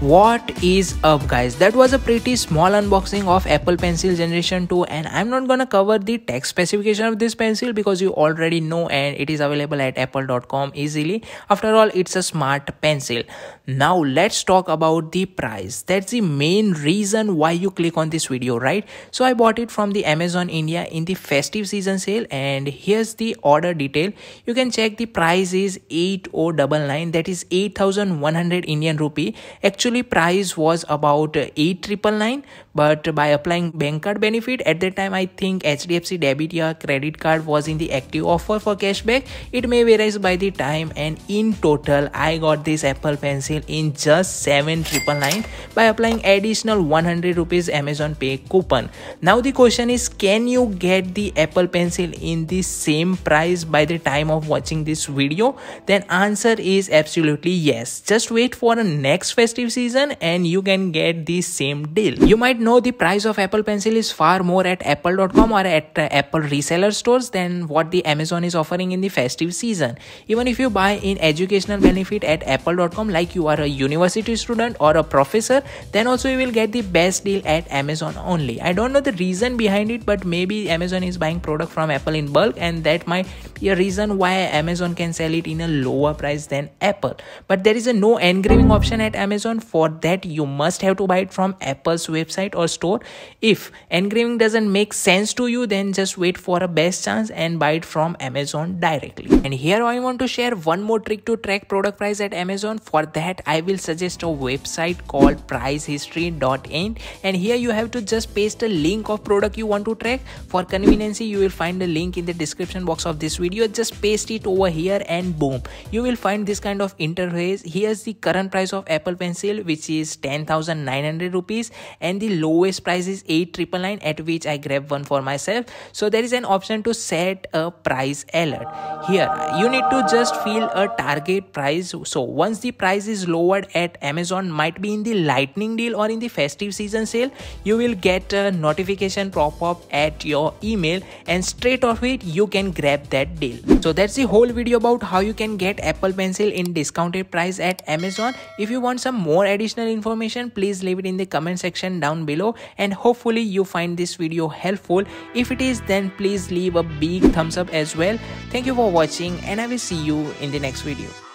what is up guys? That was a pretty small unboxing of apple pencil generation 2 and i'm not gonna cover the text specification of this pencil because you already know and it is available at apple.com easily. After all it's a smart pencil. Now let's talk about the price. That's the main reason why you click on this video right? So i bought it from the amazon india in the festive season sale and here's the order detail. You can check the price is 8099 that is 8100 indian rupee. Actually actually price was about 8999 but by applying bank card benefit at that time i think hdfc debit or credit card was in the active offer for cashback. It may vary by the time and in total i got this apple pencil in just 7999 by applying additional 100 rupees amazon pay coupon. Now the question is can you get the apple pencil in the same price by the time of watching this video? Then answer is absolutely yes. Just wait for the next festive season and you can get the same deal you might know the price of Apple Pencil is far more at apple.com or at uh, Apple reseller stores than what the Amazon is offering in the festive season. Even if you buy in educational benefit at apple.com like you are a university student or a professor, then also you will get the best deal at Amazon only. I don't know the reason behind it, but maybe Amazon is buying product from Apple in bulk and that might be a reason why Amazon can sell it in a lower price than Apple. But there is a no engraving option at Amazon. For that, you must have to buy it from Apple's website or store. If engraving doesn't make sense to you then just wait for a best chance and buy it from amazon directly. And here i want to share one more trick to track product price at amazon. For that i will suggest a website called pricehistory.in and here you have to just paste a link of product you want to track. For convenience you will find the link in the description box of this video. Just paste it over here and boom. You will find this kind of interface. Here's the current price of apple pencil which is 10900 rupees and the lowest price is 8999 at which I grab one for myself. So there is an option to set a price alert. Here you need to just fill a target price. So once the price is lowered at Amazon might be in the lightning deal or in the festive season sale, you will get a notification pop up at your email and straight off it you can grab that deal. So that's the whole video about how you can get Apple Pencil in discounted price at Amazon. If you want some more additional information, please leave it in the comment section down below. And hopefully you find this video helpful. If it is then please leave a big thumbs up as well. Thank you for watching and i will see you in the next video